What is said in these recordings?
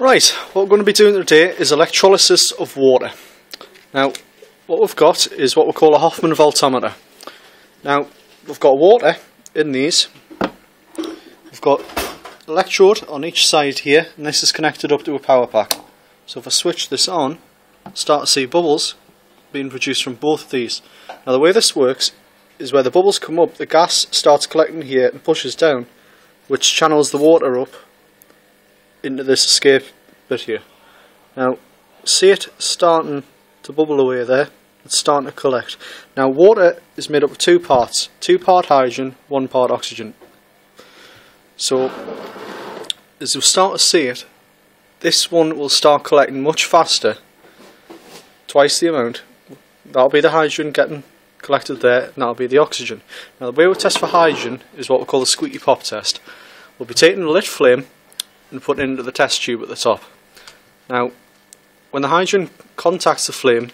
Right, what we're going to be doing today is electrolysis of water. Now, what we've got is what we call a Hoffman voltameter. Now, we've got water in these. We've got electrode on each side here, and this is connected up to a power pack. So if I switch this on, start to see bubbles being produced from both of these. Now the way this works is where the bubbles come up, the gas starts collecting here and pushes down, which channels the water up into this escape bit here. Now, see it starting to bubble away there? It's starting to collect. Now, water is made up of two parts. Two part hydrogen, one part oxygen. So, as you start to see it, this one will start collecting much faster. Twice the amount. That'll be the hydrogen getting collected there, and that'll be the oxygen. Now, the way we test for hydrogen is what we call the squeaky pop test. We'll be taking a lit flame and put into the test tube at the top. Now, when the hydrogen contacts the flame,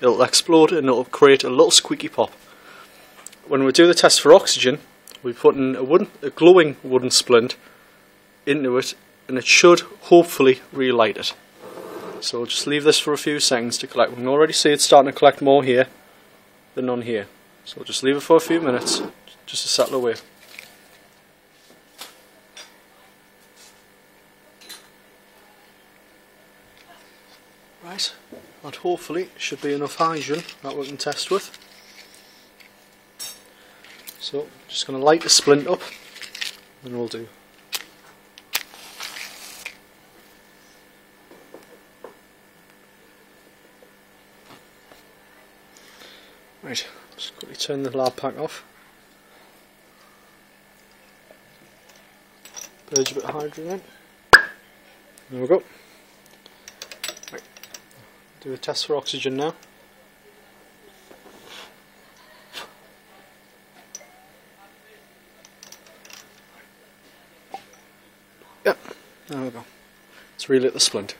it'll explode and it'll create a little squeaky pop. When we do the test for oxygen, we put in a, wooden, a glowing wooden splint into it and it should hopefully relight it. So we'll just leave this for a few seconds to collect. We can already see it's starting to collect more here than on here. So we'll just leave it for a few minutes just to settle away. Right, that hopefully should be enough hydrogen that we can test with. So, just going to light the splint up and we'll do. Right, just quickly turn the lab pack off. Purge a bit of hydrogen in. There we go. Do a test for oxygen now. Yep, there we go. It's relit the splint.